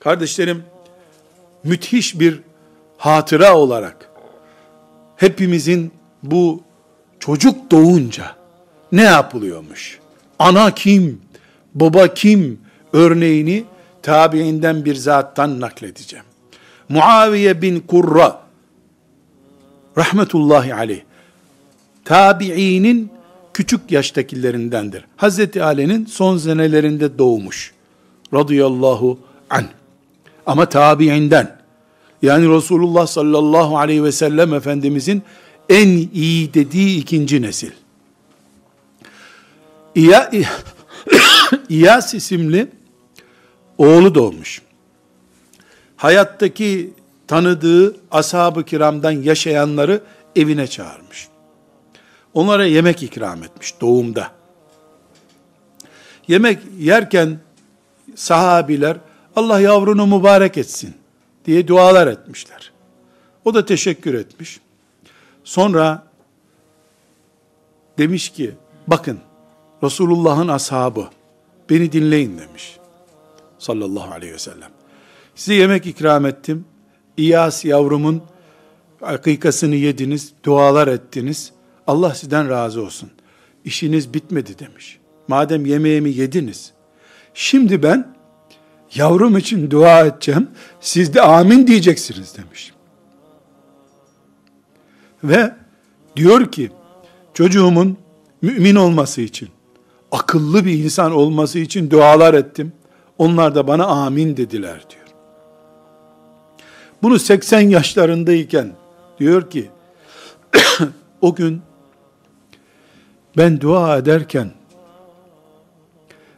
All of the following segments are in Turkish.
Kardeşlerim, müthiş bir hatıra olarak hepimizin bu çocuk doğunca ne yapılıyormuş? Ana kim? Baba kim? Örneğini tabiinden bir zattan nakledeceğim. Muaviye bin Kurra rahmetullahi aleyh tabiinin küçük yaştakilerindendir. Hazreti Ali'nin son senelerinde doğmuş. Radıyallahu anh. Ama tabiinden. Yani Resulullah sallallahu aleyhi ve sellem Efendimizin en iyi dediği ikinci nesil. İya, İyas isimli oğlu doğmuş. Hayattaki tanıdığı ashab-ı kiramdan yaşayanları evine çağırmış. Onlara yemek ikram etmiş doğumda. Yemek yerken sahabiler Allah yavrunu mübarek etsin diye dualar etmişler. O da teşekkür etmiş. Sonra demiş ki bakın Resulullah'ın ashabı beni dinleyin demiş. Sallallahu aleyhi ve sellem. Size yemek ikram ettim. İyas yavrumun akikasını yediniz, dualar ettiniz. Allah sizden razı olsun. İşiniz bitmedi demiş. Madem yemeğimi yediniz, şimdi ben yavrum için dua edeceğim, siz de amin diyeceksiniz demiş. Ve diyor ki, çocuğumun mümin olması için, akıllı bir insan olması için dualar ettim. Onlar da bana amin dediler diyor. Bunu 80 yaşlarındayken diyor ki, o gün ben dua ederken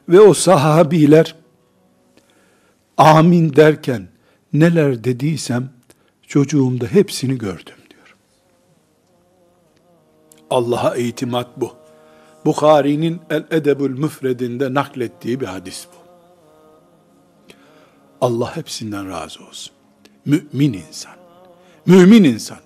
ve o sahabiler amin derken neler dediysem çocuğumda hepsini gördüm diyor. Allah'a itimat bu. Bukhari'nin El Edebül Müfredinde naklettiği bir hadis bu. Allah hepsinden razı olsun. Mümin insan. Mümin insan.